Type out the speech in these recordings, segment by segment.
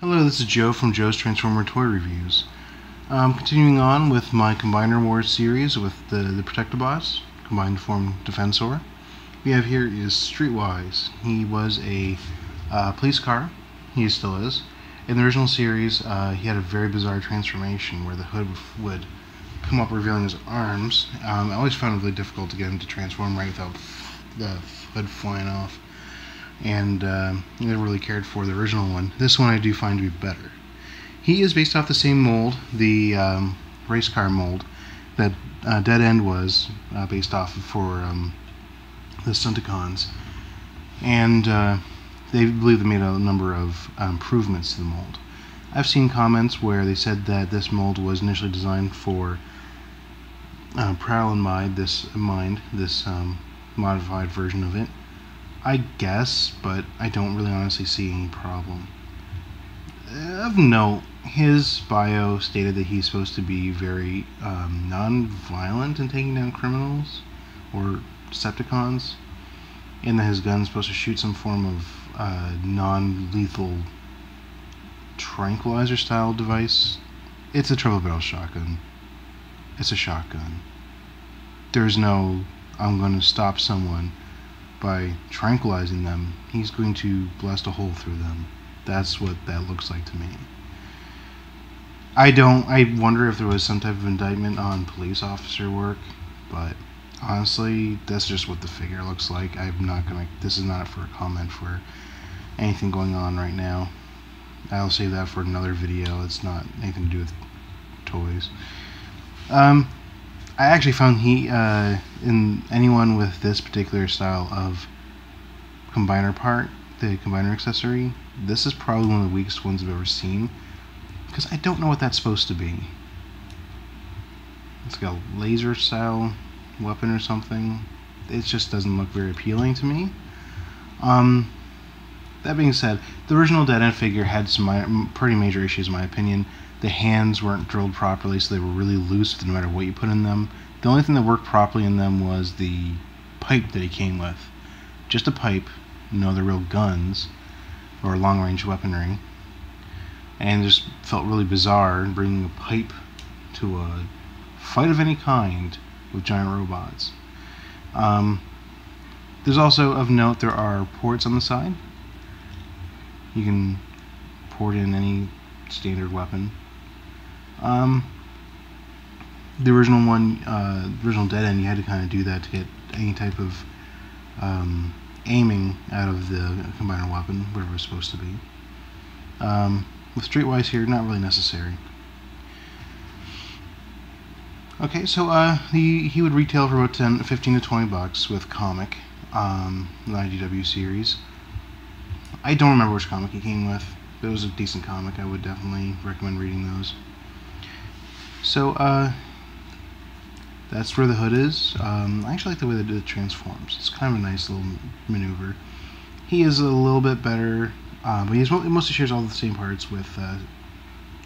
Hello, this is Joe from Joe's Transformer Toy Reviews. Um, continuing on with my Combiner Wars series with the, the Protectobot, Combined Form Defensor. We have here is Streetwise. He was a uh, police car, he still is. In the original series, uh, he had a very bizarre transformation where the hood would come up revealing his arms. Um, I always found it really difficult to get him to transform right without the hood flying off and uh, never really cared for the original one. This one I do find to be better. He is based off the same mold, the um, race car mold that uh, Dead End was uh, based off of for um, the Stunticons, and uh, they believe they made a number of improvements to the mold. I've seen comments where they said that this mold was initially designed for uh, Prowl and Mind, this Mind, this um, modified version of it I guess, but I don't really honestly see any problem. Of note, his bio stated that he's supposed to be very um, non-violent in taking down criminals or Decepticons, and that his gun's supposed to shoot some form of uh, non-lethal tranquilizer-style device. It's a Trouble Barrel shotgun. It's a shotgun. There's no, I'm going to stop someone by tranquilizing them, he's going to blast a hole through them. That's what that looks like to me. I don't. I wonder if there was some type of indictment on police officer work, but honestly, that's just what the figure looks like. I'm not gonna. This is not for a comment for anything going on right now. I'll save that for another video. It's not anything to do with toys. Um, I actually found he uh, in anyone with this particular style of combiner part, the combiner accessory, this is probably one of the weakest ones I've ever seen because I don't know what that's supposed to be. It's got a laser style weapon or something. It just doesn't look very appealing to me. Um, that being said, the original Dead End figure had some pretty major issues in my opinion the hands weren't drilled properly, so they were really loose no matter what you put in them. The only thing that worked properly in them was the pipe that he came with. Just a pipe, no the real guns or long range weaponry. And just felt really bizarre bringing a pipe to a fight of any kind with giant robots. Um, there's also of note there are ports on the side. You can port in any standard weapon. Um, the original one, uh, original Dead End, you had to kind of do that to get any type of um, aiming out of the combiner weapon, whatever it was supposed to be. Um, with Streetwise here, not really necessary. Okay, so uh, he, he would retail for about 10, 15 to 20 bucks with comic, um, the IDW series. I don't remember which comic he came with. but It was a decent comic. I would definitely recommend reading those. So, uh, that's where the hood is. Um, I actually like the way that it transforms. It's kind of a nice little maneuver. He is a little bit better, uh, but he mostly shares all the same parts with uh,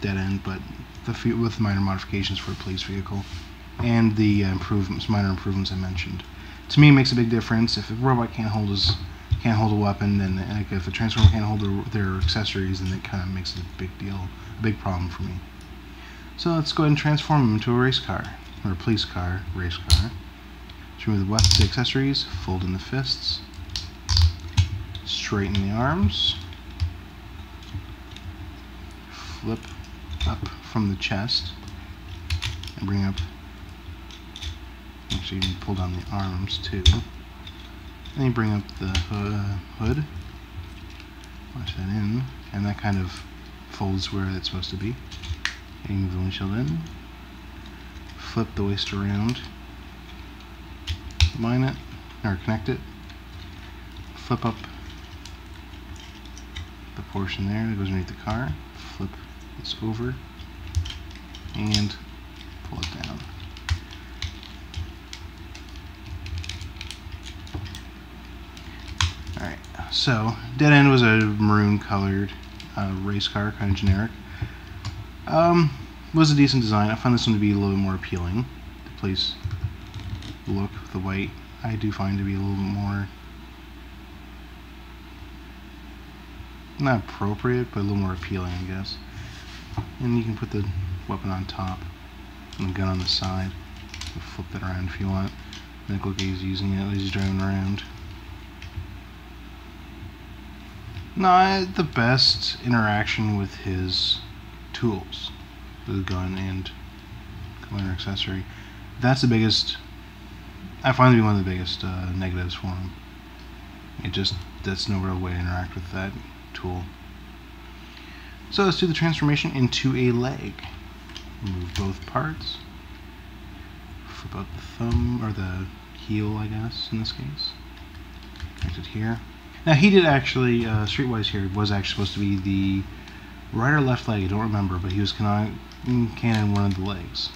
Dead End, but the, with minor modifications for a police vehicle and the improvements, minor improvements I mentioned. To me, it makes a big difference. If a robot can't hold his can't hold a weapon, then like if a transformer can't hold their, their accessories, then it kind of makes it a big deal, a big problem for me. So let's go ahead and transform him into a race car, or a police car, race car. Let's remove the weapons, accessories, fold in the fists, straighten the arms, flip up from the chest, and bring up, actually you pull down the arms too. And you bring up the hood, push that in, and that kind of folds where it's supposed to be and move the windshield in. Flip the waist around, line it, or connect it, flip up the portion there that goes underneath the car, flip this over, and pull it down. Alright, so Dead End was a maroon colored uh, race car, kind of generic. Um, was a decent design. I find this one to be a little bit more appealing. The place look, the white, I do find to be a little bit more not appropriate, but a little more appealing, I guess. And you can put the weapon on top and the gun on the side. flip that around if you want. Make look he's using it as he's driving around. Not the best interaction with his tools, the gun and combiner accessory. That's the biggest. I find to be one of the biggest uh, negatives for him. It just that's no real way to interact with that tool. So let's do the transformation into a leg. Remove both parts. Flip out the thumb, or the heel, I guess, in this case. Connect it here. Now he did actually, uh, Streetwise here, was actually supposed to be the right or left leg, I don't remember, but he was canon, canon one of the legs.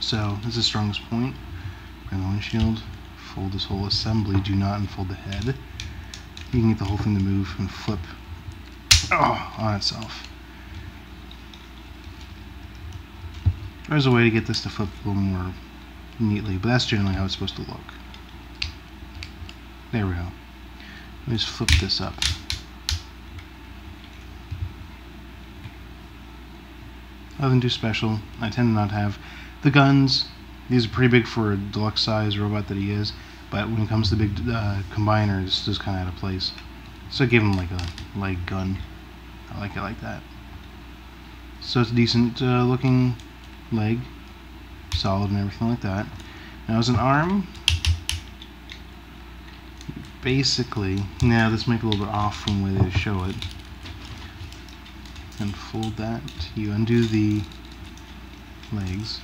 So, this is strongest point. Bring the windshield, fold this whole assembly, do not unfold the head. You can get the whole thing to move and flip oh, on itself. There's a way to get this to flip a little more neatly, but that's generally how it's supposed to look. There we go. Let me just flip this up. Nothing too special. I tend to not have the guns. These are pretty big for a deluxe size robot that he is, but when it comes to the big uh, combiners, it's just kind of out of place. So I gave him like a leg gun. I like it like that. So it's a decent uh, looking leg, solid and everything like that. Now as an arm, basically, now this might be a little bit off from the way they show it. And fold that, you undo the legs.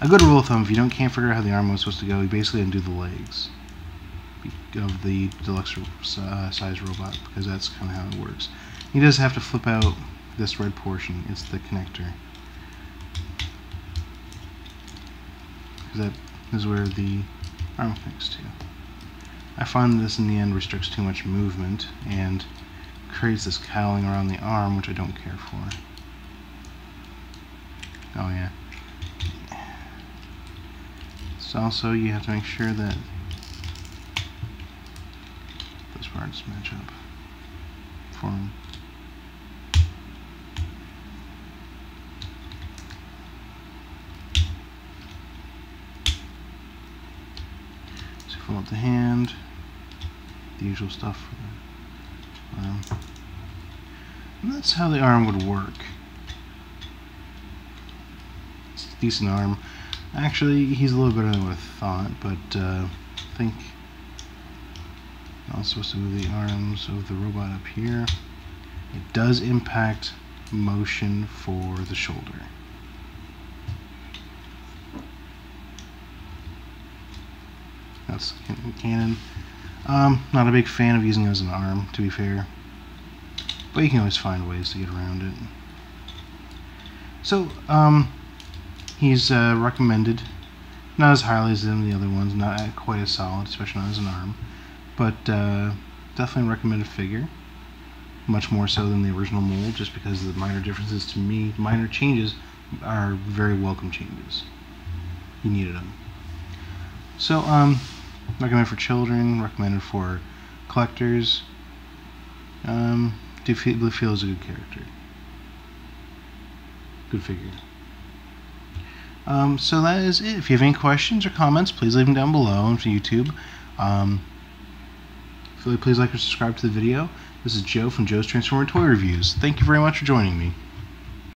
A good rule of thumb, if you don't can't figure out how the arm was supposed to go, you basically undo the legs of the deluxe uh, size robot, because that's kind of how it works. He does have to flip out this red portion, it's the connector. Because that is where the arm connects to. I find this in the end restricts too much movement and creates this cowling around the arm, which I don't care for. Oh yeah. So also you have to make sure that those parts match up for him. So out the hand the usual stuff that's how the arm would work. It's a decent arm. Actually, he's a little better than I thought, but uh, I think supposed to move the arms of the robot up here. It does impact motion for the shoulder. That's canon. Um, not a big fan of using it as an arm, to be fair. But you can always find ways to get around it. So, um, he's uh, recommended. Not as highly as the other ones, not quite as solid, especially not as an arm. But uh, definitely recommended figure. Much more so than the original mold, just because of the minor differences to me, minor changes are very welcome changes. You needed them. So, um, recommended for children, recommended for collectors. Um, feel is a good character. Good figure. Um, so that is it. If you have any questions or comments, please leave them down below on YouTube. Um, please like or subscribe to the video. This is Joe from Joe's Transformer Toy Reviews. Thank you very much for joining me.